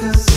Because